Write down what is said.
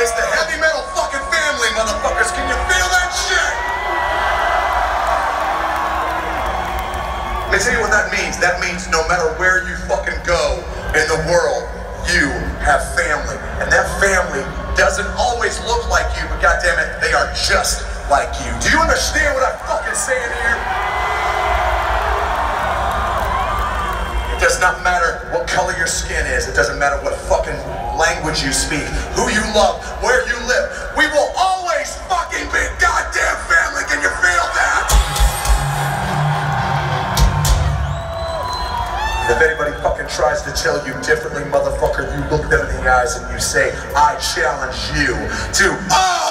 It's the heavy metal fucking family, motherfuckers. Can you feel that shit? Let me tell you what that means. That means no matter where you fucking go in the world, you have family. And that family doesn't always look like you, but goddammit, they are just like you. Do you understand what I'm fucking saying here? Does not matter what color your skin is. It doesn't matter what fucking language you speak, who you love, where you live. We will always fucking be goddamn family. Can you feel that? If anybody fucking tries to tell you differently, motherfucker, you look them in the eyes and you say, I challenge you to, oh!